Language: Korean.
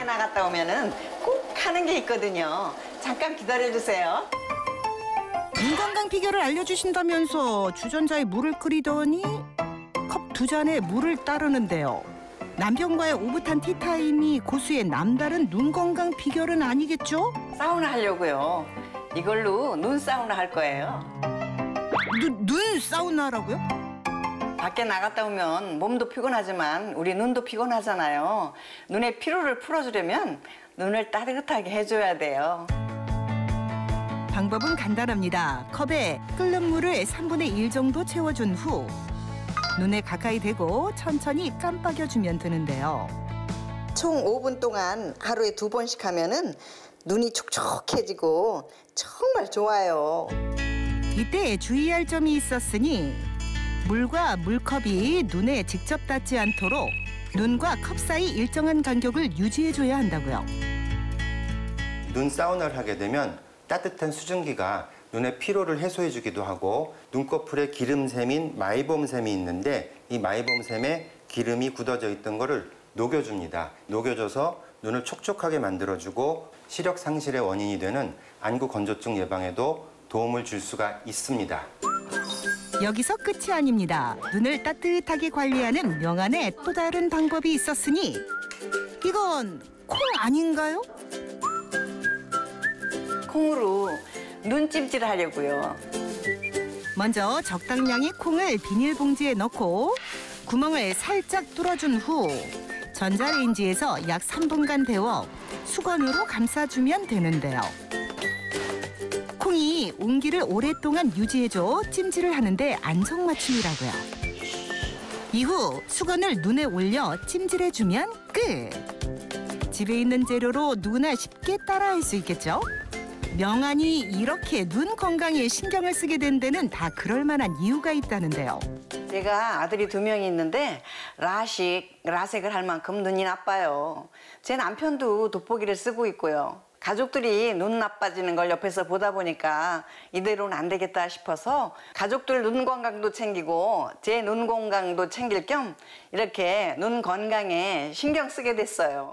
밖에 나갔다 오면은 꼭 하는 게 있거든요. 잠깐 기다려 주세요. 눈 건강 비결을 알려주신다면서 주전자에 물을 끓이더니 컵 두 잔에 물을 따르는데요. 남편과의 오붓한 티타임이 고수의 남다른 눈 건강 비결은 아니겠죠? 사우나 하려고요. 이걸로 눈 사우나 할 거예요. 눈, 눈 사우나라고요? 밖에 나갔다 오면 몸도 피곤하지만 우리 눈도 피곤하잖아요. 눈의 피로를 풀어주려면 눈을 따뜻하게 해줘야 돼요. 방법은 간단합니다. 컵에 끓는 물을 3분의 1 정도 채워준 후 눈에 가까이 대고 천천히 깜빡여주면 되는데요. 총 5분 동안 하루에 두 번씩 하면은 눈이 촉촉해지고 정말 좋아요. 이때 주의할 점이 있었으니 물과 물컵이 눈에 직접 닿지 않도록 눈과 컵 사이 일정한 간격을 유지해줘야 한다고요. 눈 사우나를 하게 되면 따뜻한 수증기가 눈의 피로를 해소해주기도 하고 눈꺼풀에 기름샘인 마이봄샘이 있는데 이 마이봄샘에 기름이 굳어져 있던 거를 녹여줍니다. 녹여줘서 눈을 촉촉하게 만들어주고 시력 상실의 원인이 되는 안구 건조증 예방에도 도움을 줄 수가 있습니다. 여기서 끝이 아닙니다. 눈을 따뜻하게 관리하는 명안의 또 다른 방법이 있었으니 이건 콩 아닌가요? 콩으로 눈 찜질 하려고요. 먼저 적당량의 콩을 비닐봉지에 넣고 구멍을 살짝 뚫어준 후 전자레인지에서 약 3분간 데워 수건으로 감싸주면 되는데요. 콩이 온기를 오랫동안 유지해줘 찜질을 하는데 안정맞춤이라고요. 이후 수건을 눈에 올려 찜질해주면 끝! 집에 있는 재료로 누구나 쉽게 따라할 수 있겠죠? 명안이 이렇게 눈 건강에 신경을 쓰게 된 데는 다 그럴 만한 이유가 있다는데요. 제가 아들이 두 명이 있는데 라식, 라섹을 할 만큼 눈이 나빠요. 제 남편도 돋보기를 쓰고 있고요. 가족들이 눈 나빠지는 걸 옆에서 보다 보니까 이대로는 안 되겠다 싶어서 가족들 눈 건강도 챙기고 제 눈 건강도 챙길 겸 이렇게 눈 건강에 신경 쓰게 됐어요.